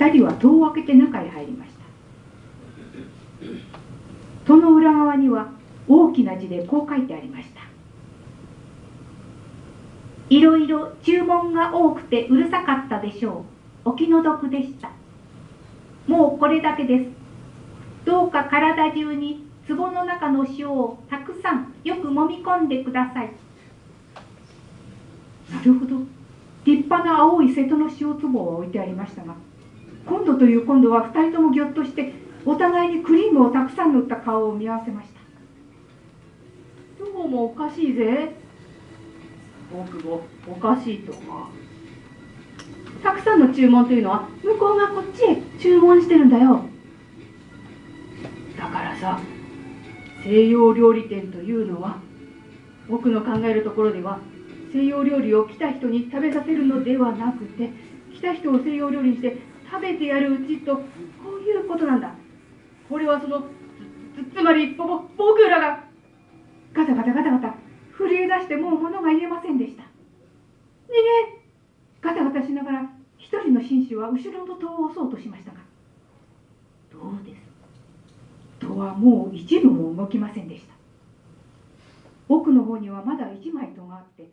2人は戸を開けて中へ入りました。戸の裏側には大きな字でこう書いてありました。いろいろ注文が多くてうるさかったでしょう。お気の毒でした。もうこれだけです。どうか体中に壺の中の塩をたくさんよく揉み込んでください。なるほど。立派な青い瀬戸の塩壺を置いてありましたが今度という今度は2人ともぎょっとしてお互いにクリームをたくさん塗った顔を見合わせました。どうもおかしいぜ。大久保おかしいとか。たくさんの注文というのは向こうがこっちへ注文してるんだよ。だからさ西洋料理店というのは僕の考えるところでは西洋料理を来た人に食べさせるのではなくて来た人を西洋料理にして食べてやるうちとこういうことなんだ。これはそのつつまり僕らがガタガタガタガタ震え出してもう物が言えませんでした。逃げガタガタしながら一人の紳士は後ろの戸を押そうとしましたがどうです？戸はもう一部も動きませんでした。奥の方にはまだ一枚戸があって